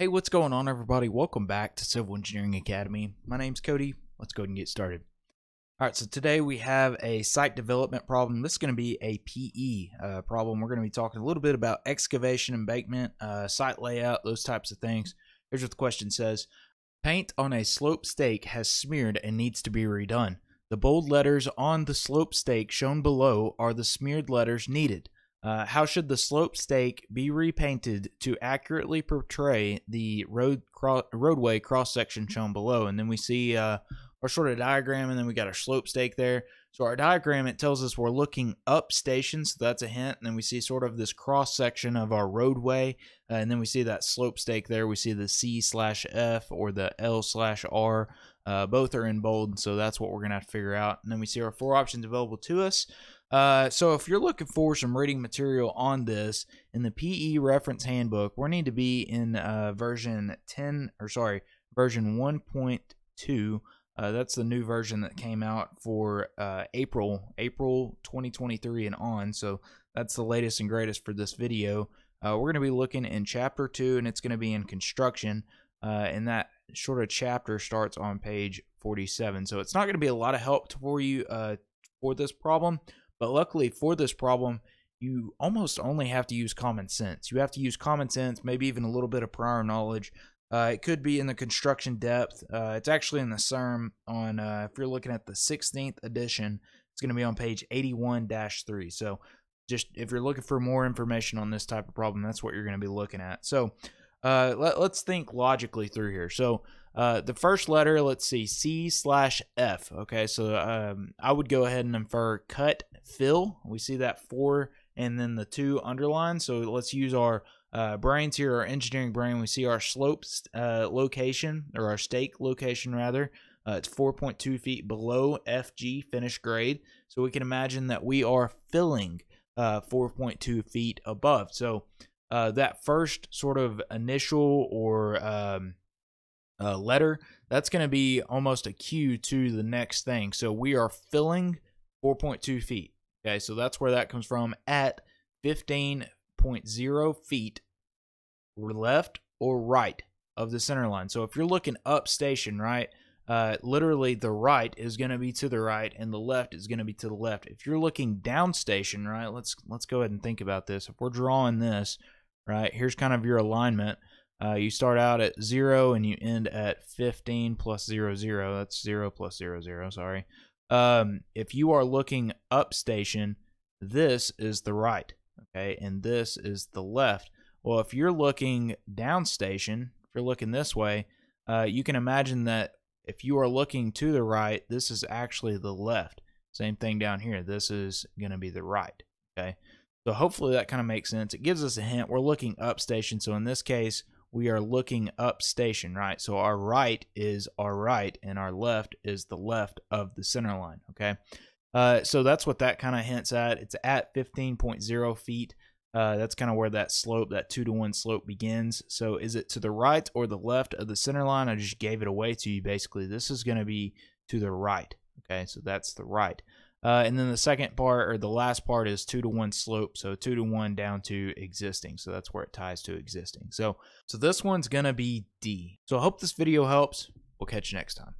Hey, what's going on, everybody? Welcome back to Civil Engineering Academy. My name's Cody. Let's go ahead and get started. All right, so today we have a site development problem. This is going to be a PE uh, problem. We're going to be talking a little bit about excavation, embankment, uh, site layout, those types of things. Here's what the question says Paint on a slope stake has smeared and needs to be redone. The bold letters on the slope stake shown below are the smeared letters needed. Uh, how should the slope stake be repainted to accurately portray the road cro- roadway cross section shown below? And then we see uh, our sort of diagram, and then we got our slope stake there. So our diagram it tells us we're looking up station, so that's a hint. And then we see sort of this cross section of our roadway, uh, and then we see that slope stake there. We see the C slash F or the L slash R. Uh, both are in bold, so that's what we're gonna have to figure out. And then we see our four options available to us. Uh, so if you're looking for some reading material on this in the PE reference handbook, we need to be in uh, version 10 or sorry, version 1.2. Uh, that's the new version that came out for uh, April, April 2023 and on. So that's the latest and greatest for this video. Uh, we're going to be looking in chapter two, and it's going to be in construction. Uh, and that sort of chapter starts on page 47. So it's not going to be a lot of help for you for this problem, but luckily for this problem, you almost only have to use common sense. You have to use common sense, maybe even a little bit of prior knowledge. Uh, it could be in the construction depth. Uh, it's actually in the CERM on, uh, if you're looking at the 16th edition, it's going to be on page 81 3. So just if you're looking for more information on this type of problem, that's what you're going to be looking at. So uh, let, us think logically through here. So uh, the first letter, let's see, C slash F. Okay, so um, I would go ahead and infer cut fill. We see that four and then the two underlined. So let's use our uh, brains here, our engineering brain. We see our slopes uh, location or our stake location rather. Uh, it's 4.2 feet below FG finished grade. So we can imagine that we are filling uh, 4.2 feet above. So uh, that first sort of initial or um, uh, letter, that's going to be almost a cue to the next thing. So we are filling 4.2 feet. Okay, so that's where that comes from at 15.0 feet left or right of the center line. So if you're looking up station, right, uh, literally the right is going to be to the right and the left is going to be to the left. If you're looking down station, right, let's let's go ahead and think about this. If we're drawing this, right, here's kind of your alignment. Uh, you start out at 0 and you end at 15 plus 0, 0. That's 0 plus 0, 0, sorry. Um, if you are looking up station, this is the right, okay, and this is the left. Well, if you're looking down station, if you're looking this way, uh, you can imagine that if you are looking to the right, this is actually the left. Same thing down here. This is going to be the right, okay? So hopefully that kind of makes sense. It gives us a hint. We're looking up station. So in this case, we are looking up station, right? So our right is our right and our left is the left of the center line, okay? Uh, so that's what that kind of hints at. It's at 15.0 feet. Uh, that's kind of where that slope, that two to one slope begins. So is it to the right or the left of the center line? I just gave it away to you basically. This is going to be to the right. Okay, so that's the right. Uh, and then the second part or the last part is two to one slope. So two to one down to existing. So that's where it ties to existing. So, so this one's going to be D. So I hope this video helps. We'll catch you next time.